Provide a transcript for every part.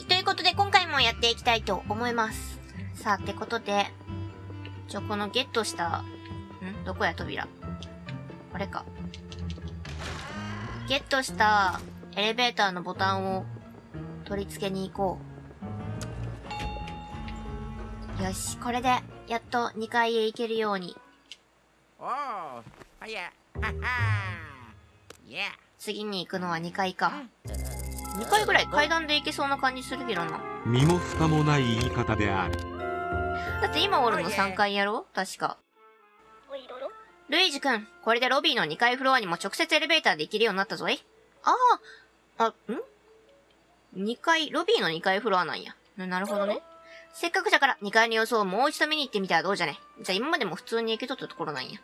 いということで今回もやっていきたいと思います。さあ、ってことで、ちょ、このゲットした、ん？どこや扉？これか。ゲットしたエレベーターのボタンを取り付けに行こう。よし、これで、やっと2階へ行けるように。Oh, yeah. Ha ha. Yeah. 次に行くのは2階か。2階ぐらい階段で行けそうな感じするけどな。身も蓋もない言い方であるだって今おるの3階やろ？確か。ルイージくん、これでロビーの2階フロアにも直接エレベーターで行けるようになったぞい。ああ、あ、ん ?2 階、ロビーの2階フロアなんや。ななるほどね。せっかくだから2階の様子をもう一度見に行ってみたらどうじゃね？じゃあ今までも普通に行けとったところなんや。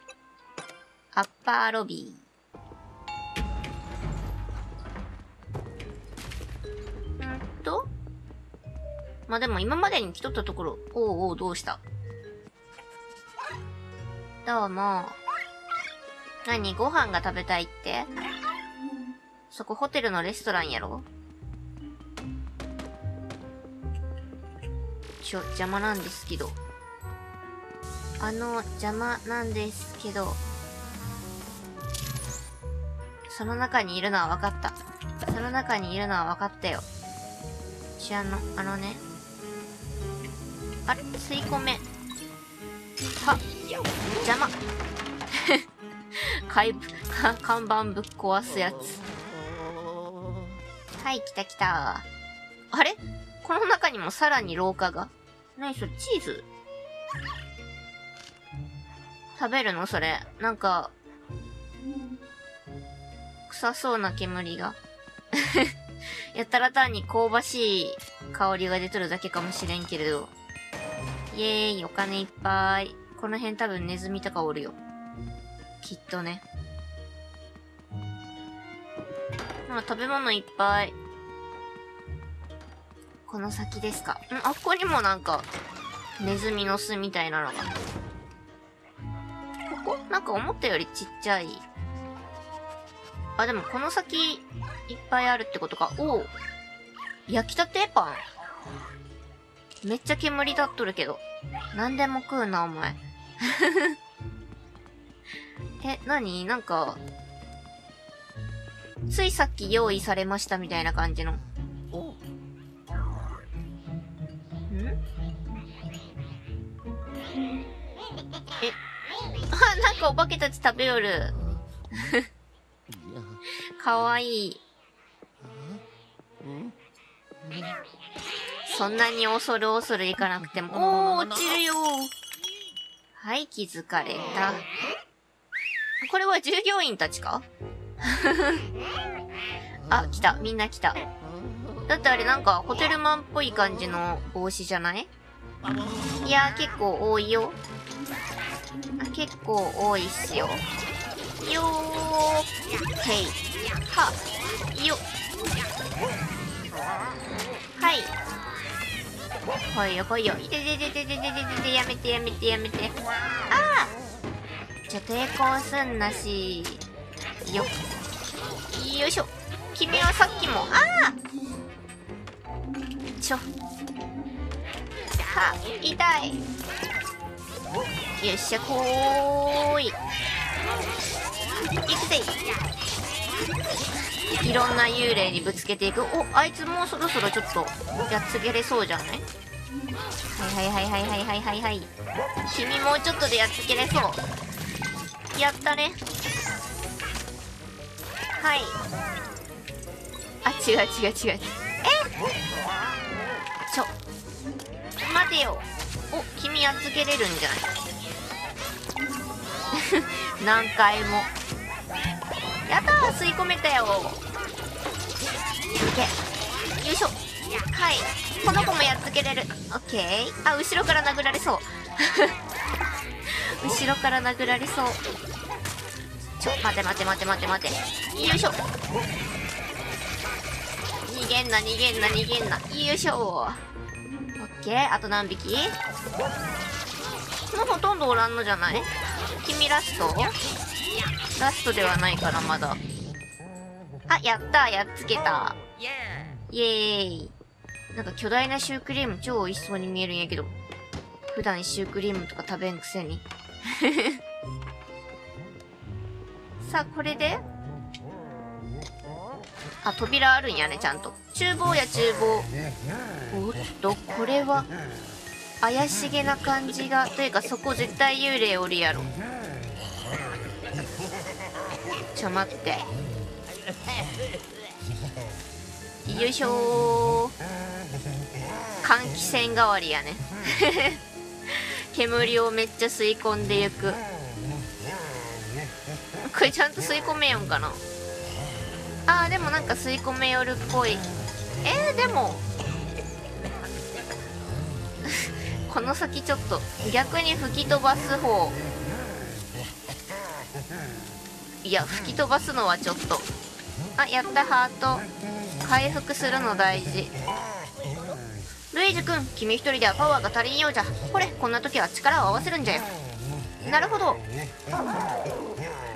アッパーロビー。まあでも今までに来とったところ、おうおうどうした？どうも。何？ご飯が食べたいって？そこホテルのレストランやろ？ちょ、邪魔なんですけど。あの、邪魔なんですけど。その中にいるのは分かった。その中にいるのは分かったよ。ちあの、あのね。あれ吸い込め。は、邪魔。かい、看板ぶっ壊すやつ。はい、来た来た。あれ？この中にもさらに廊下が。何それ、チーズ？食べるの？それ。なんか、臭そうな煙が。やたら単に香ばしい香りが出とるだけかもしれんけれど。イエーイ、お金いっぱい。この辺多分ネズミとかおるよ。きっとね。あ、食べ物いっぱい。この先ですか。んあ、ここにもなんか、ネズミの巣みたいなのが。ここ？なんか思ったよりちっちゃい。あ、でもこの先、いっぱいあるってことか。おう。焼きたてパンめっちゃ煙立っとるけど。何でも食うな、お前。え、なになんか、ついさっき用意されましたみたいな感じの。ん？え、あ、なんかお化けたち食べよる。かわいい。そんなに恐る恐るいかなくても。おー、落ちるよはい、気づかれた。これは従業員たちか？あ、来た。みんな来た。だってあれなんかホテルマンっぽい感じの帽子じゃない？いやー結構多いよ。あ結構多いっすよ。よー。へい。は。よ。はい。来いよ来いよ。いててててててててやめてやめてやめて。ああちょ、抵抗すんなし。よ。よいしょ。君はさっきも、ああちょ。は、痛い。よっしゃ、こーい。行くぜ。いろんな幽霊にぶつけていく。お、あいつもうそろそろちょっと、やっつけれそうじゃない？はいはいはいはいはいはいはいはい。君もうちょっとでやっつけれそう。やったね。はい。あ、違う違う違う。え？ちょ。待てよ。お、君やっつけれるんじゃない？何回も。やったー吸い込めたよいけ。よいしょ。はい。この子もやっつけれる。オッケー。あ、後ろから殴られそう。後ろから殴られそう。ちょ、待て待て待て待て待て。よいしょ。逃げんな、逃げんな、逃げんな。よいしょ。オッケー。あと何匹？もうほとんどおらんのじゃない？君ラスト？ラストではないからまだ。あ、やったやっつけた。イエーイ。なんか巨大なシュークリーム超美味しそうに見えるんやけど。普段シュークリームとか食べんくせに。さあ、これで？あ、扉あるんやね、ちゃんと。厨房や厨房。おっと、これは、怪しげな感じが、というかそこ絶対幽霊おるやろ。ちょ、待って。よいしょ換気扇代わりやね。煙をめっちゃ吸い込んでいく。これちゃんと吸い込めよんかな。あーでもなんか吸い込めよるっぽい。えー、でもこの先ちょっと逆に吹き飛ばす方。いや吹き飛ばすのはちょっと。あやったハート。回復するの大事。ルイージ君君一人ではパワーが足りんようじゃ。これこんな時は力を合わせるんじゃよ。なるほど。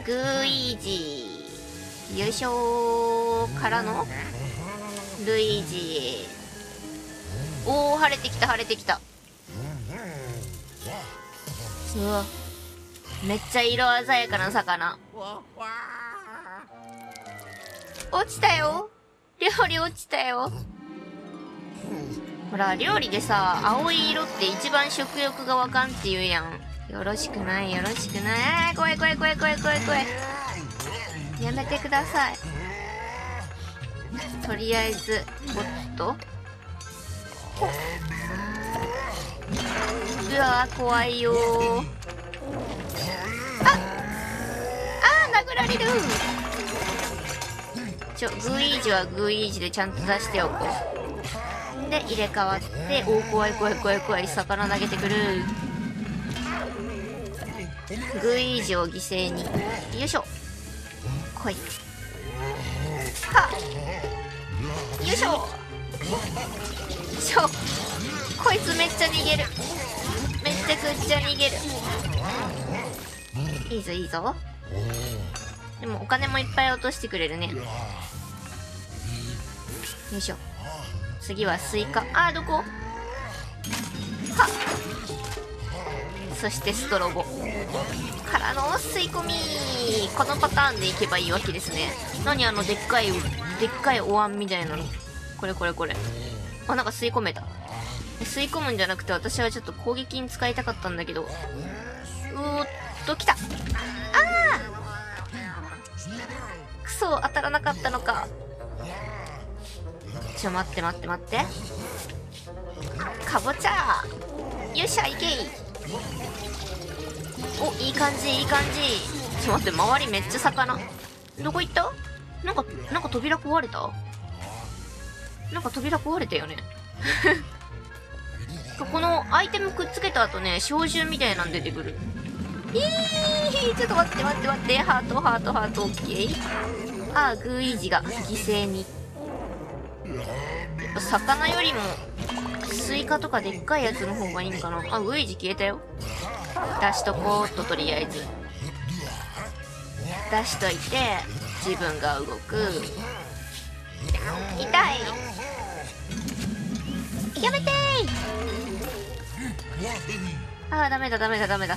グイージよいしょからの？ルイージおお晴れてきた晴れてきた。うわ。めっちゃ色鮮やかな魚。落ちたよ。料理落ちたよ。ほら料理でさ青い色って一番食欲がわかんって言うやん。よろしくないよろしくない。あ怖い怖い怖い怖い怖い怖い。やめてください。とりあえずおっと。うわ怖いよ。ああ殴られる。ちょグイージはグイージでちゃんと出しておこう。で入れ替わっておお怖い怖い怖い怖い魚投げてくる。グイージを犠牲に。よいしょ。来い。はよいしょ。よいしょ。こいつめっちゃ逃げる。めっちゃくちゃ逃げる。いいぞいいぞ。でもお金もいっぱい落としてくれるね。よいしょ。次はスイカ。あーどこ？はそしてストロボ。からの吸い込み。このパターンでいけばいいわけですね。何あのでっかいでっかいお椀みたいなの。これこれこれ。あなんか吸い込めた。吸い込むんじゃなくて私はちょっと攻撃に使いたかったんだけど。うーっと来た。あーくそ当たらなかったのか。ちょ待って待って待って。かぼちゃ。よっしゃいけ。いおいい感じいい感じ。ちょ待って周りめっちゃ魚。どこ行った？なんかなんか扉壊れた？なんか扉壊れたよね。このアイテムくっつけた後ね照準みたいなん出てくる。えー、ちょっと待って待って待って。ハートハートハートオッケー。ああグーイージが犠牲に。やっぱ魚よりもスイカとかでっかいやつの方がいいんかな。あグーイージ消えたよ。出しとこうととりあえず。出しといて自分が動く。痛い。やめてあーダメだダメだダメだ。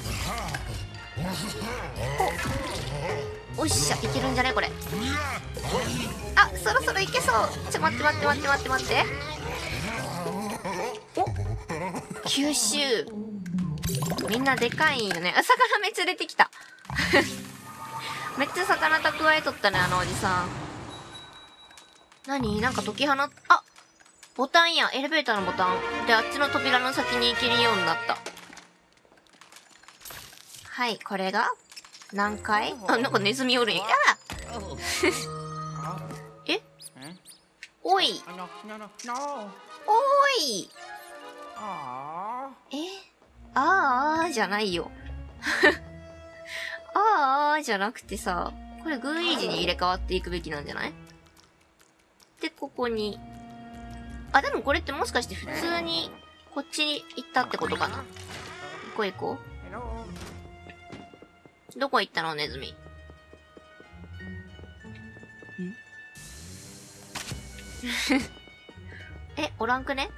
おおっしゃいけるんじゃねこれ。あそろそろいけそう。ちょ待って待って待って待って待って。お吸収みんなでかいんよね。あ魚めっちゃ出てきた。めっちゃ魚蓄えとったねあのおじさん。何？なんか解き放っあボタンやエレベーターのボタン。であっちの扉の先に行けるようになった。はいこれが何階？あなんかネズミおるんや。え？おい。おい。え？あーじゃないよ。あーじゃなくてさこれグーイージに入れ替わっていくべきなんじゃない？で、ここに。あ、でもこれってもしかして普通にこっちに行ったってことかな？行こう行こう。どこ行ったのネズミ？ん？え、おらんくね？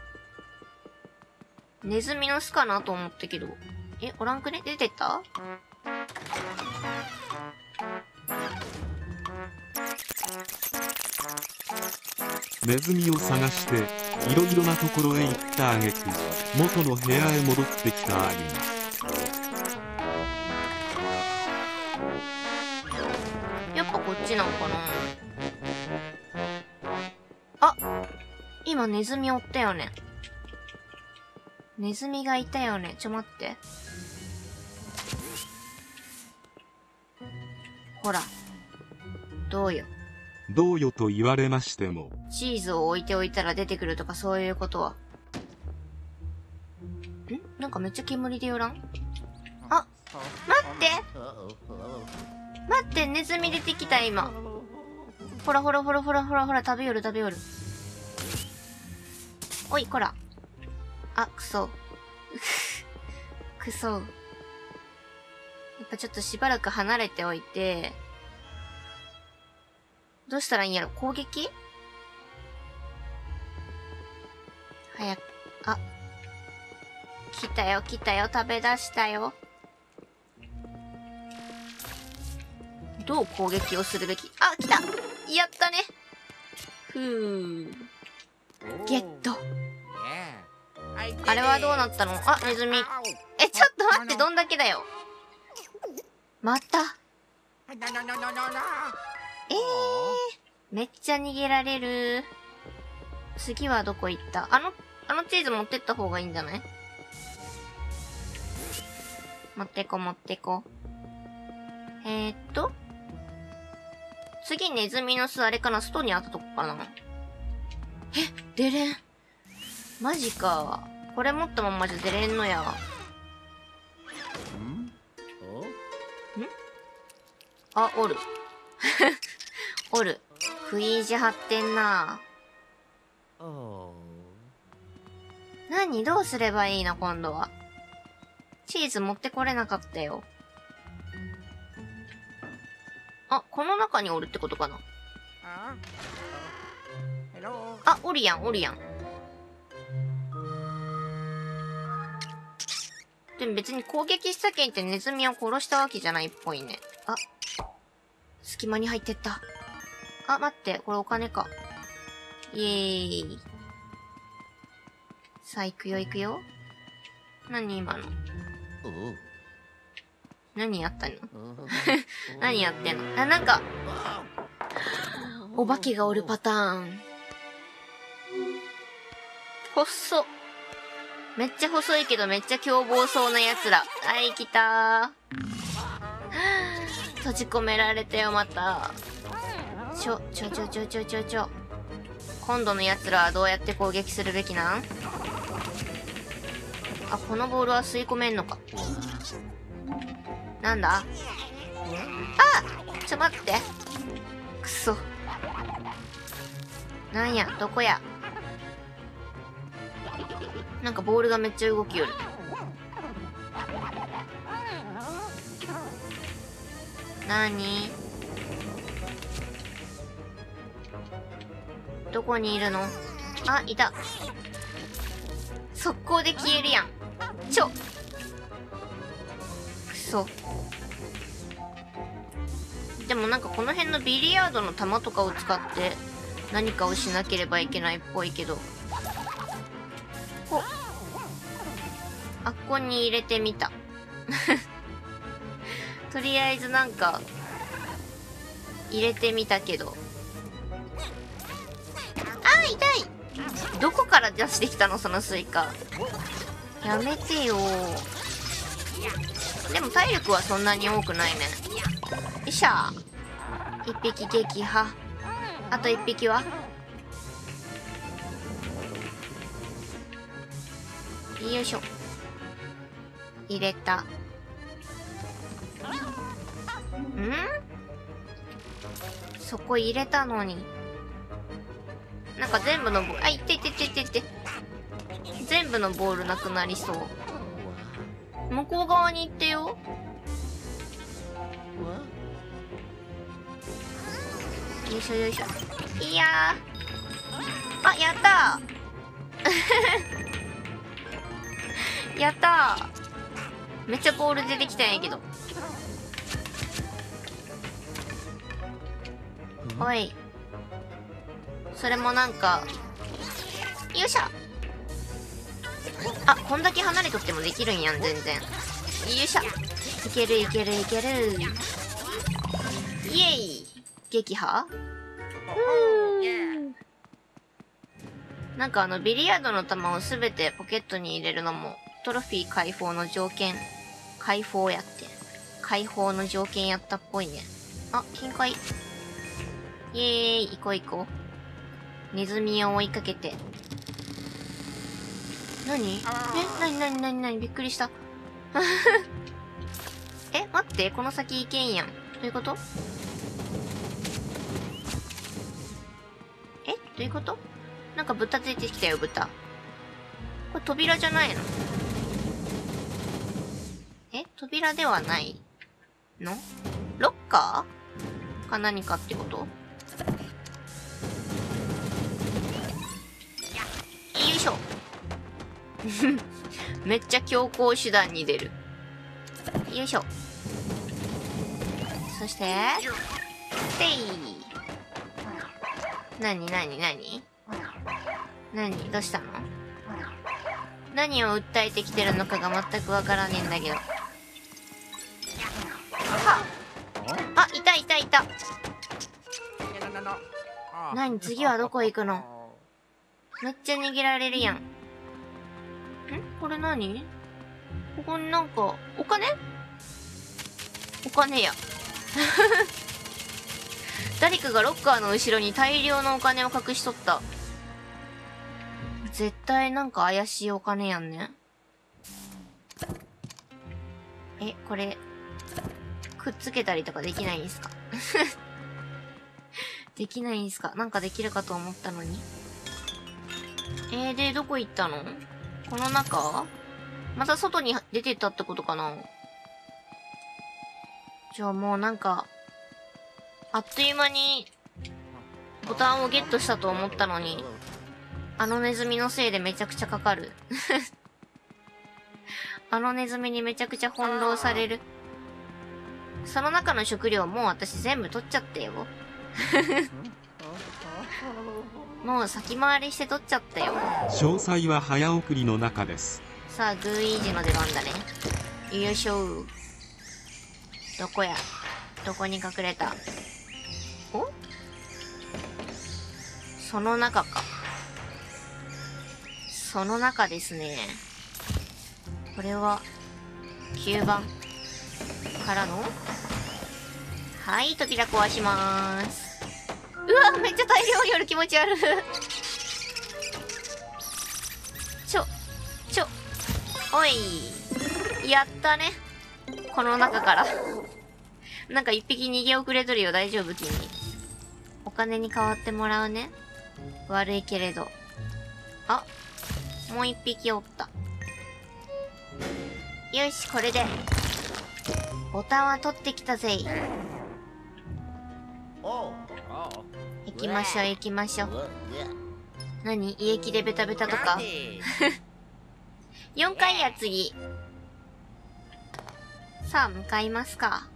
ネズミの巣かなと思ったけど。え、おらんくね？出てった？ネズミを探していろいろなところへ行った挙句元の部屋へ戻ってきたアリやっぱこっちなのかなあ今ネズミおったよね。ネズミがいたよね。ちょ待って。ほら。どうよ。どうよと言われましてもチーズを置いておいたら出てくるとかそういうことは？んなんかめっちゃ煙でよらん？あ待って待って、ネズミ出てきた今。ほらほらほらほらほらほら、食べよる食べよる。おい、こら。あ、くそ。くそ。やっぱちょっとしばらく離れておいて、どうしたらいいんやろ？攻撃？早く、あ。来たよ、来たよ、食べ出したよ。どう攻撃をするべき？あ、来たやったねふぅ。ゲット。あれはどうなったの？あ、ネズミ。え、ちょっと待って、どんだけだよ。また。えー、めっちゃ逃げられる。次はどこ行った？あの、あのチーズ持ってった方がいいんじゃない？持ってこ持ってこ。えー、っと。次ネズミの巣あれかな？外にあったとこかな？え、出れん。マジか。これ持ったまんまじゃ出れんのや。ん？あ、おる。おる。食い意地張ってんな。何？どうすればいいの？今度は。チーズ持ってこれなかったよ。あ、この中におるってことかな？あ、おるやん、おるやん。でも別に攻撃したけんってネズミを殺したわけじゃないっぽいね。あ。隙間に入ってった。あ、待って、これお金か。イエーイ。さあ、行くよ行くよ。何今の？何やったの？何やってんの？あ、なんか、お化けがおるパターン。細っ。めっちゃ細いけどめっちゃ凶暴そうな奴ら。はい、来た閉じ込められたよ、また。ちょ、ちょちょちょちょちょちょ。今度の奴らはどうやって攻撃するべきなん？あ、このボールは吸い込めんのか。なんだ？あちょ待って。くそ。なんや、どこや？なんかボールがめっちゃ動きよる。なにどこにいるの？あ、いた。速攻で消えるやん。ちょ。くそ。でもなんかこの辺のビリヤードの球とかを使って何かをしなければいけないっぽいけど。ほあっこに入れてみた。とりあえずなんか、入れてみたけど。あ、痛いどこから出してきたのそのスイカ。やめてよでも体力はそんなに多くないね。よいしょ。一匹撃破。あと一匹は？よいしょ。入れた。そこ入れたのに。なんか全部のボール、あ、いっていっていっていって。全部のボールなくなりそう。向こう側に行ってよ。よいしょよいしょ。いやー。あ、やった やったーめっちゃボール出てきたんやけど。おい。それもなんか、よいしょあ、こんだけ離れとってもできるんやん、全然。よいしょいけるいけるいける。イエイ撃破？なんかあの、ビリヤードの球をすべてポケットに入れるのも、トロフィー解放の条件、解放やって。解放の条件やったっぽいね。あ、金塊。イエーイ、行こう行こう。ネズミを追いかけて。何？え？何何何何？びっくりした。え、待って、この先行けんやん。どういうこと？え？どういうこと？なんか豚出てきたよ、豚。これ扉じゃないの？え？扉ではないの？ロッカー？か何かってこと？めっちゃ強行手段に出る。よいしょ。そして、せい。なになになになにどうしたの？何を訴えてきてるのかが全くわからねえんだけど。はあ、いたいたいた。何？次はどこ行くの？めっちゃ逃げられるやん。んこれ何？ここになんか、お金？お金や。誰かがロッカーの後ろに大量のお金を隠しとった。絶対なんか怪しいお金やんね。え、これ、くっつけたりとかできないんすか？できないんすか？なんかできるかと思ったのに。えー、で、どこ行ったの？この中？また外に出てったってことかな？じゃあもうなんか、あっという間に、ボタンをゲットしたと思ったのに、あのネズミのせいでめちゃくちゃかかる。あのネズミにめちゃくちゃ翻弄される。その中の食料もう私全部取っちゃったよ。もう先回りして取っちゃったよ。詳細は早送りの中ですさあ、グーイージの出番だね。よいしょどこや？どこに隠れた？お？その中か。その中ですね。これは、9番からの？はい、扉壊しまーす。うわ、めっちゃ大量による気持ち悪い。ちょ、ちょ、おい。やったね。この中から。なんか一匹逃げ遅れとるよ、大丈夫、君。お金に代わってもらうね。悪いけれど。あ、もう一匹おった。よし、これで。ボタンは取ってきたぜ。行きましょう、行きましょう。何？胃液でベタベタとか ?4 回や、次。さあ、向かいますか。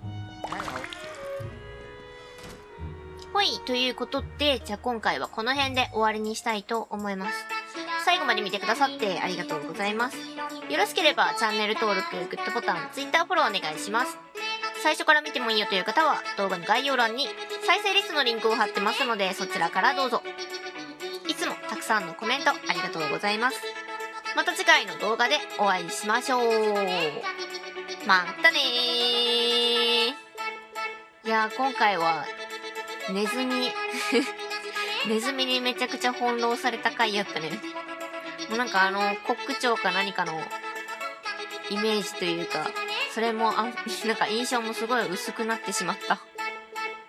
ほい、ということで、じゃあ今回はこの辺で終わりにしたいと思います。最後まで見てくださってありがとうございます。よろしければチャンネル登録、グッドボタン、Twitter フォローお願いします。最初から見てもいいよという方は動画の概要欄に再生リストのリンクを貼ってますのでそちらからどうぞ。いつもたくさんのコメントありがとうございます。また次回の動画でお会いしましょう。またねー。いやー、今回は、ネズミ、ネズミにめちゃくちゃ翻弄された回やったね。もうなんかあの、コック長か何かのイメージというか、それも、あ、なんか印象もすごい薄くなってしまった。